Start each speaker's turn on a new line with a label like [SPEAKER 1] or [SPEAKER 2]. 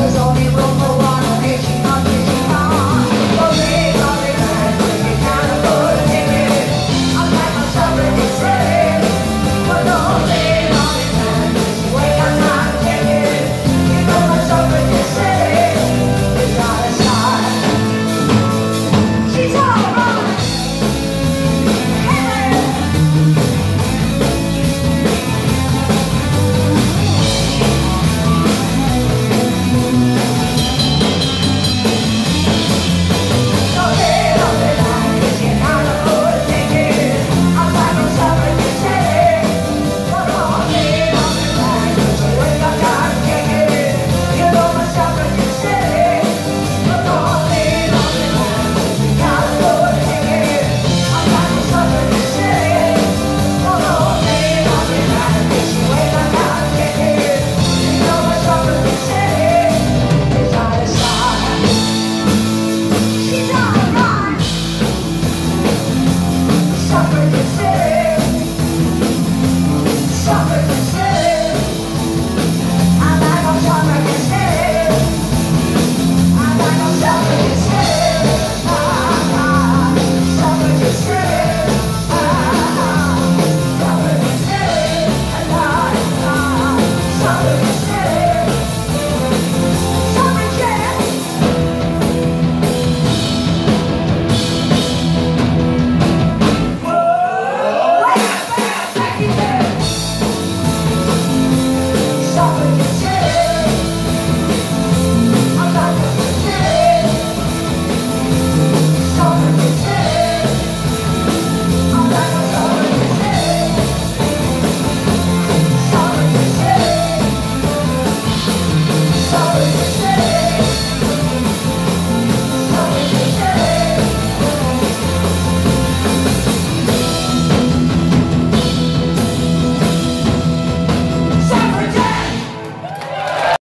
[SPEAKER 1] There's only room for Father.